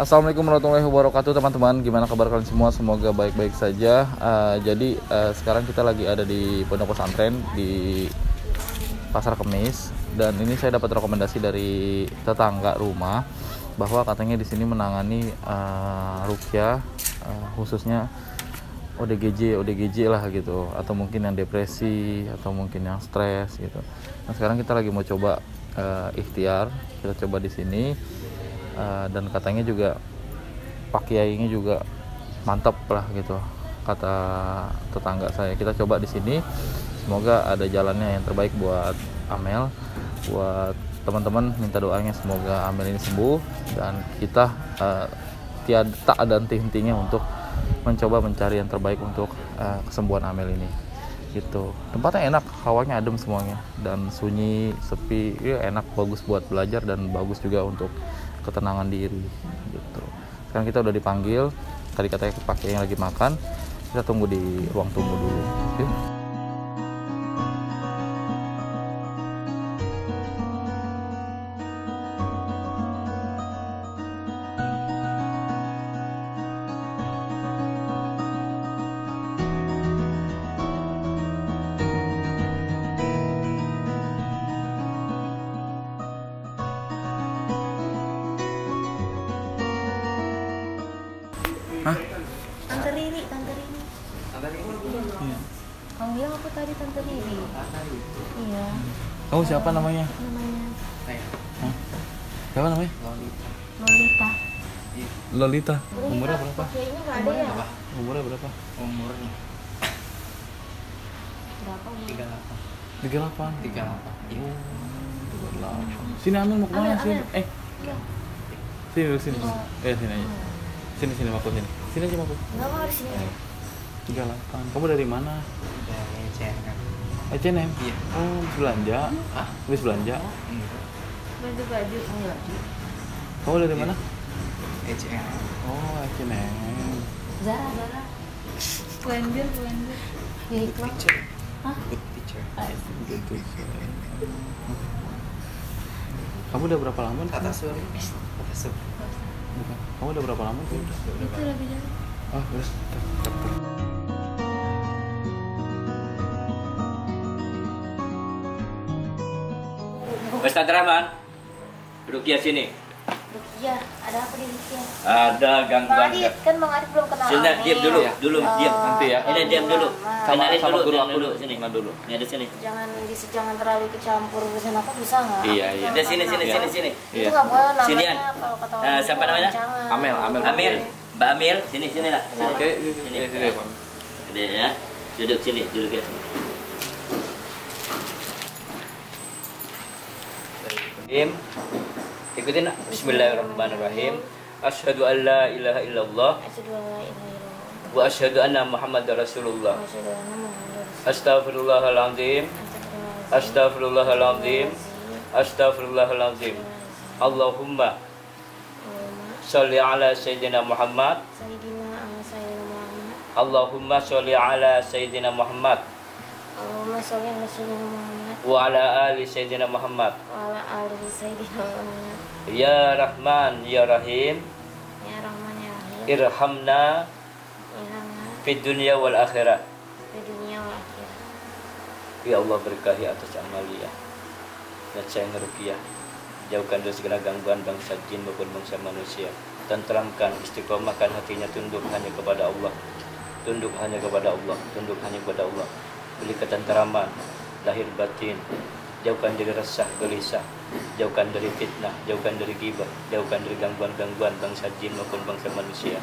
Assalamualaikum warahmatullahi wabarakatuh teman-teman. Gimana kabar kalian semua? Semoga baik-baik saja. Uh, Jadi uh, sekarang kita lagi ada di Pondok Pesantren Di Pasar Kemis. Dan ini saya dapat rekomendasi dari tetangga rumah Bahwa katanya di sini menangani uh, rukyah uh, Khususnya ODGJ, ODGJ lah gitu. Atau mungkin yang depresi Atau mungkin yang stres gitu. Nah sekarang kita lagi mau coba uh, ikhtiar. Kita coba di sini Eh, dan katanya juga Pak Kiainya juga mantap lah gitu kata tetangga saya. Kita coba di sini semoga ada jalannya yang terbaik buat Amel. Buat teman-teman minta doanya semoga Amel ini sembuh dan kita uh, tiada tak ada henti-hentinya untuk mencoba mencari yang terbaik untuk uh, kesembuhan Amel ini. Gitu. Tempatnya enak hawanya adem semuanya dan sunyi sepi ya enak bagus buat belajar dan bagus juga untuk ketenangan diri gitu sekarang kita udah dipanggil tadi katanya pakai yang lagi makan kita tunggu di ruang tunggu dulu Yuk. Aku tadi Tante Riri. Iya, Kamu siapa namanya? namanya Hah? Siapa namanya? Lolita. Lolita. Umurnya berapa? Kayaknya nggak ada ya. Umurnya berapa? umurnya Berapa umur? 38 38. 38 iya Sini Amel mau ke mana? Amel. Eh, sini dulu sini. Eh sini aja. Sini sini aku sini. Sini aja aku. Enggak mau di sini. 38. Kamu dari mana? Dari H&M. Iya. Oh, habis belanja. ah Habis belanja. enggak Baju baju, enggak. Kamu dari mana? CNM Oh, H&M. Zara, Zara. Blender, blender. Ya good itu. teacher Hah? good teacher. Kamu udah berapa lama? kata sur kata sur Bukan. Kamu udah berapa lama? Itu lebih jauh. Ah, udah. Ustaz Rahman, Rukia sini. Rukia, ada apa di Rukia? Ada Bang gangguan. Adit, kan Bang Adit belum kenal Sini, Amel. diam dulu, dulu, Eh, diam. Nanti ya. Ini diam dulu. Sama Kenalin sama dulu, guru aku dulu sini. Kenal dulu. Ini ada sini. Jangan di jangan terlalu ikut campur urusan aku bisa nggak? Iya, iya. Ada sini, sini, Iya. sini, sini. Itu Iya. nggak boleh namanya Sinian. kalau kata Eh, orang siapa namanya? Amel, Amel. Amil, Mbak Amil, sini, sini lah. Sini. Oke, sini, Sini. sini, sini, Pak. Ini ya. Duduk sini, duduk ya. Sini. Im. Ikutin. Bismillahirrahmanirrahim. Asyhadu an la ilaha illallah Asyhadu an la ilaha illallah wa asyhadu anna Muhammadar Rasulullah. Astaghfirullahaladzim. Astaghfirullahaladzim. Astaghfirullahaladzim. Allahumma sholli ala sayyidina Muhammad. sayyidina ala sayyidina Muhammad. Allahumma sholli ala sayyidina Muhammad Allahumma sholli ala sayyidina Muhammad wa ala ali sayyidina Muhammad. wa ala alihi sayyidina Muhammad. Ya Rahman ya Rahim, Ya Rahman ya Rahim. irhamna Ilhamna fid dunya wal akhirah. di dunia wal akhirat. Ya Allah berkahi atas amalia dan saya ngerukiah jauhkan dari segala gangguan bangsa jin maupun bangsa manusia tenteramkan istiqomahkan hatinya tunduk hanya kepada Allah tunduk hanya kepada Allah tunduk hanya kepada Allah beri ketenteraman lahir batin jauhkan dari resah gelisah jauhkan dari fitnah jauhkan dari ghibah jauhkan dari gangguan-gangguan bangsa jin maupun bangsa manusia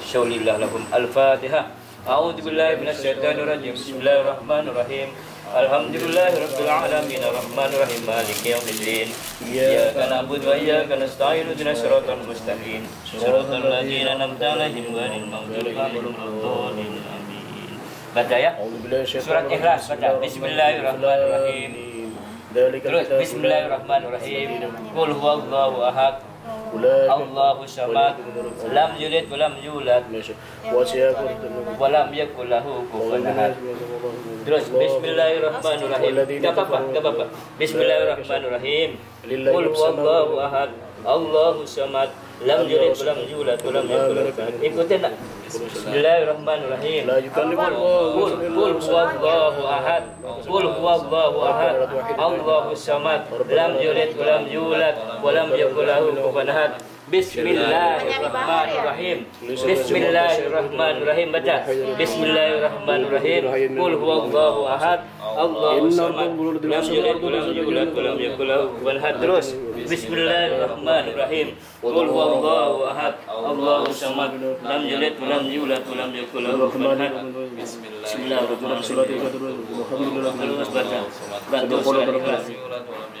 Syaulilah lahum al-fatihah A'udzu billahi minasyaitonir rajim. Bismillahirrahmanirrahim. Alhamdulillahirabbil alamin arrahmanir rahim maliki yaumiddin. Iyyaka na'budu wa iyyaka nasta'in ihdinas siratal mustaqim. Siratal ladzina an'amta 'alaihim ghairil maghdubi 'alaihim. Baca ya. Surat Ikhlas baca. Bismillahirrahmanirrahim. Terus Bismillahirrahmanirrahim. Qul huwallahu ahad. Allahu samad. Lam yulid wa lam yulad. Wa lam yakul lahu kufuwan ahad. Terus Bismillahirrahmanirrahim. Gak apa-apa, gak apa-apa. Bismillahirrahmanirrahim. Qul huwallahu ahad. Allahu samad. lam yalid wa lam yulad wa lam yakul lahu kufuwan ahad. Ikutin? Bismillahirrahmanirrahim. La huwallahu ahad. Huwallahu ahad. Allahu samad. Lam wa lam yulad wa lam yakul lahu kufuwan ahad. Bismillahirrahmanirrahim. Bismillahirrahmanirrahim. Bismillahirrahmanirrahim. Qul huwallahu ahad. Allah. Lam yalid walam yulad walam yakul lahu terus. Bismillahirrahmanirrahim. Qul huwallahu ahad. Allahu samad. Lam yalid walam yulad walam yakul lahu kufuwan bismillahirrahmanirrahim. Muhammadun rasulullah. Bantu bantu bantu bantu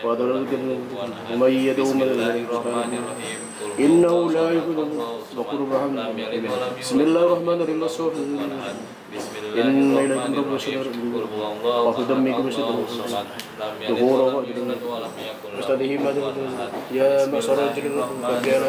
bantu bantu bantu bantu bantu bantu bantu bantu bantu إنه لا يغلب وقل الرحمن بسم الله الرحمن الرحيم. الصوف إن إليكم رب الشرار وفي دمكم الشرار ظهور وأجر مستدهي ما يا مسار الجلد ربنا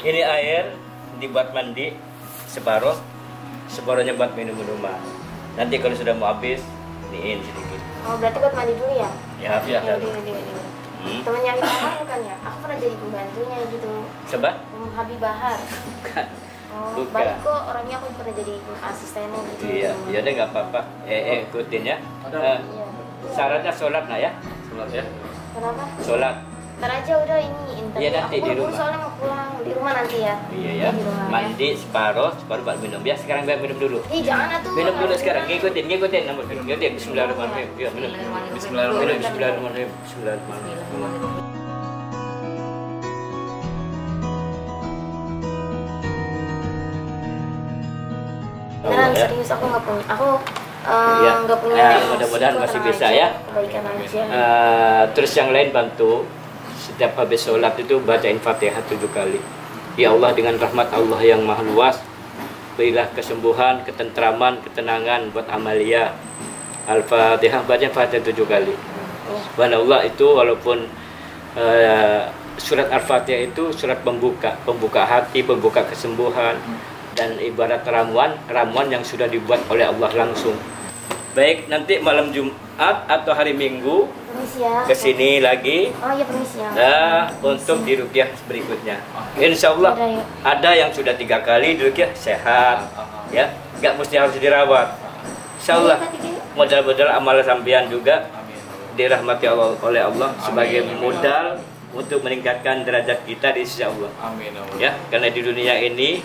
Ini air dibuat mandi separuh, separuhnya buat minum minuman. Nanti kalau sudah mau habis, iniin sedikit. Oh, berarti buat mandi dulu ya? Ya, Ya, ya. udah, udah, udah. Hmm. Temennya Habib Bahar bukan ya? Aku pernah jadi pembantunya gitu. Coba. Hmm, Habib Bahar. Bukan. Oh, Bukan. baik kok orangnya aku pernah jadi asistennya gitu. Iya, ya udah nggak apa-apa. Eh, eh, ikutin ya. Eh, Iya. syaratnya sholat nah ya. Kenapa? Sholat. Ntar aja udah ini interview. Iya, nanti aku di rumah. soalnya mau pulang rumah nanti ya. Iya ya. Mandi separuh, separuh buat minum. Ya sekarang biar minum dulu. Ih, jangan atuh. Minum dulu sekarang. Ngikutin, ngikutin nomor minum. Ya, dia Bismillahirrahmanirrahim. Ya, minum. Bismillahirrahmanirrahim. Bismillahirrahmanirrahim. Bismillahirrahmanirrahim. Beneran Ya. serius aku nggak punya. Aku Iya. nggak punya. Ya, mudah-mudahan masih bisa aja, ya. Kebaikan aja. Eh, terus yang lain bantu setiap habis sholat itu bacain fatihah tujuh kali ya Allah dengan rahmat Allah yang maha luas berilah kesembuhan ketentraman ketenangan buat Amalia. Al-Fatihah baca fatihah tujuh kali. Subhanallah itu walaupun eh, surat Al-Fatihah itu surat pembuka pembuka hati pembuka kesembuhan dan ibarat ramuan ramuan yang sudah dibuat oleh Allah langsung baik nanti malam Jumat atau hari Minggu Permisi ya. ke sini lagi. Oh iya permisi ya. nah untuk di rupiah berikutnya. Insya Allah yuk. ada yang sudah tiga kali di rupiah sehat ya. Nggak mesti harus dirawat. Insya Allah modal-modal amal sampean juga dirahmati Allah oleh Allah sebagai modal untuk meningkatkan derajat kita di sisi Allah. Amin. ya karena di dunia ini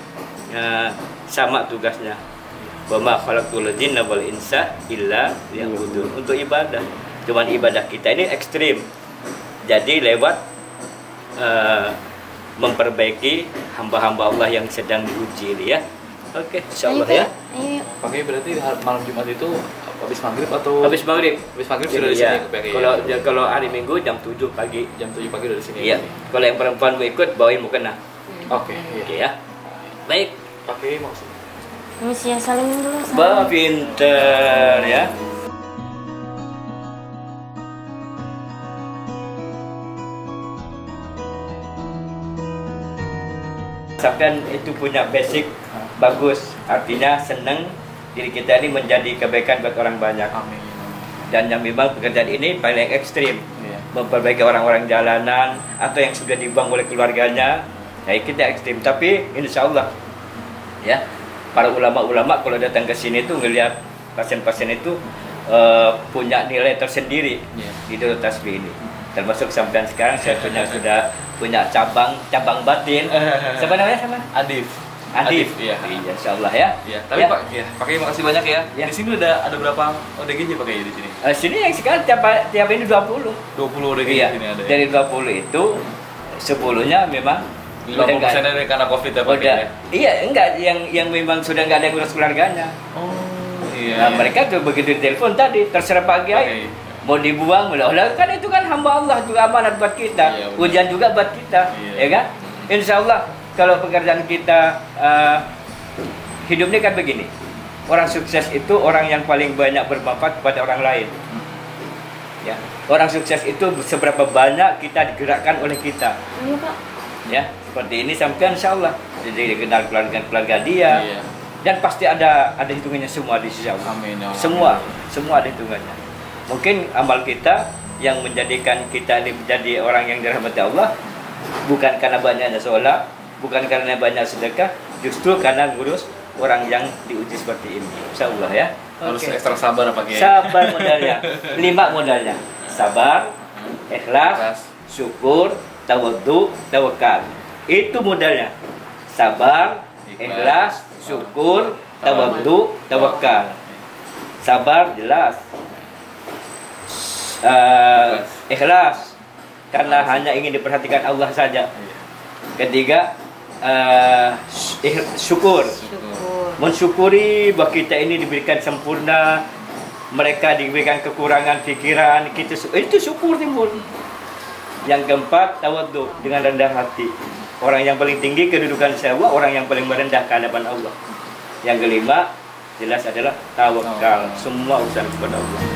eh, sama tugasnya wa ma khalaqtul jinna wal insa illa liya'budun. Untuk ibadah. Cuman ibadah kita ini ekstrim. Jadi lewat eh, memperbaiki hamba-hamba Allah yang sedang diuji ini ya. Oke insyaallah ya. Pakai berarti malam Jumat itu habis maghrib atau habis maghrib. habis maghrib sudah di Iya. sini pakai kalau kalau hari minggu jam 7 pagi. Jam 7 pagi udah di sini. iya. Kalau yang perempuan mau ikut bawain mukena. Oke, iya. oke ya. Baik. Pakai maksud. Permisi ya, dulu. salim. Bah pinter ya. Misalkan itu punya basic bagus, artinya senang diri kita ini menjadi kebaikan buat orang banyak. Amin. Dan yang memang pekerjaan ini paling ekstrim, Iya. memperbaiki orang-orang jalanan atau yang sudah dibuang oleh keluarganya. Nah, kita ekstrim, tapi insya Allah ya para ulama-ulama kalau datang ke sini tuh ngelihat pasien-pasien itu eh, punya nilai tersendiri Iya. di Darut Tasbih ini. Termasuk sampai sekarang saya punya sudah punya cabang cabang batin. Sebenarnya sama Adif. Adif. Iya. Iya, insyaallah ya. Iya, tapi Ya. Pak, ya, pakai makasih banyak ya. Ya. Di sini udah ada berapa ODGJ pakai di sini? Eh, sini yang sekarang tiap tiap ini 20. 20 ODGJ Iya. di sini ada. Ya? Dari 20 itu sebelumnya memang 50 udah nggak- dari karena Covid ya pakai udah ya. iya enggak yang yang memang sudah nggak ada yang ngurus keluarganya. Oh, iya. Nah, mereka tuh begitu telepon tadi terserah Pak Kiai. Pakai. Mau dibuang, udah, udah kan itu kan hamba Allah juga amanat buat kita, Iya, ujian juga buat kita, Iya. ya kan? Insya Allah kalau pekerjaan kita eh, hidup ini kan begini, orang sukses itu orang yang paling banyak bermanfaat kepada orang lain. Ya, orang sukses itu seberapa banyak kita digerakkan oleh kita, Iya Pak. Ya. Seperti ini sampai Insya Allah jadi dikenal keluarga keluarga dia, Iya. dan pasti ada ada hitungannya semua di sisi Allah. Amin ya Allah. Semua, semua ada hitungannya. Mungkin amal kita yang menjadikan kita ini menjadi orang yang dirahmati Allah bukan karena banyaknya sholat, bukan karena banyak sedekah, justru karena ngurus orang yang diuji seperti ini. Insya Allah ya. Harus Oke. ekstra sabar Pak Kiai. Sabar modalnya. Lima modalnya. Sabar, ikhlas, Ikhlas. syukur, tawadhu, tawakal. Itu modalnya. Sabar, ikhlas, syukur, tawadhu, tawakal. Sabar jelas. Eh, ikhlas karena hanya ingin diperhatikan Allah saja. Iya. Ketiga ikh- syukur Syukur. mensyukuri bahwa kita ini diberikan sempurna mereka diberikan kekurangan pikiran kita itu syukur timbul yang keempat tawadhu dengan rendah hati. Orang yang paling tinggi kedudukan sewa orang yang paling merendah ke hadapan Allah. Yang kelima jelas adalah tawakal. Semua urusan kepada Allah